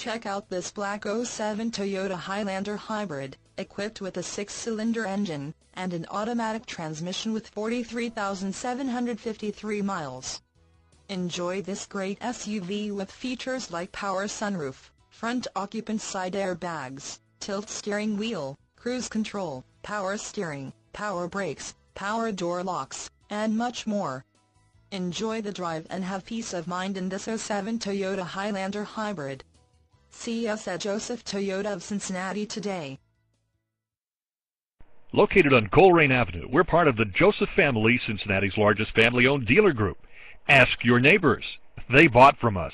Check out this black 07 Toyota Highlander Hybrid, equipped with a six-cylinder engine, and an automatic transmission with 43,753 miles. Enjoy this great SUV with features like power sunroof, front occupant side airbags, tilt steering wheel, cruise control, power steering, power brakes, power door locks, and much more. Enjoy the drive and have peace of mind in this 07 Toyota Highlander Hybrid. See us at Joseph Toyota of Cincinnati today. Located on Colerain Avenue, we're part of the Joseph family, Cincinnati's largest family-owned dealer group. Ask your neighbors. They bought from us.